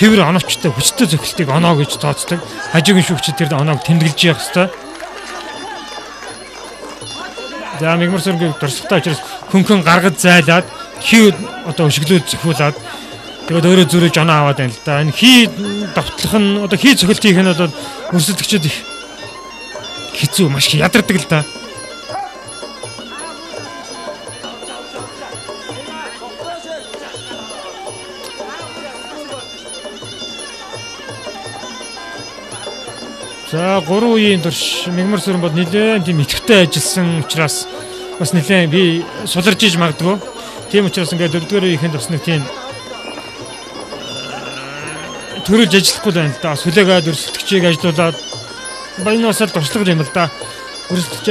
цэвэр оновчтой хүчтэй зохилтыг оноо гэж тооцдог. Хажуугийн шүүгчид тэр оноог тэмдэглэж явах хэрэгтэй. За мигмар сүргийн дурсахтай учраас хөнхөн гаргаж зайлаад хий одоо өшөглөөд зөвхүүлээд тэгээд өөрөө зүрэж оноо аваад байна л да. Энэ хий давтлах нь одоо хий цохилт хийх нь одоо өрсөлдөгчд их хэцүү маш ядардаг л да. За 3 үеийн турш мигмар сүрэн бод нэлээд тийм идэвхтэй ажилласан учраас бас нэлээд би суларж иж магадгүй. Тийм учраас ингээд дөрөвдүгээр үеийнхэнд бас нэг тийм э, төрөлж ажиллахгүй байна л да. Сүлээгээд өрсөлдөгчийг ажилуулад баянаас л туршлага юм л да. Өрсөлдөгч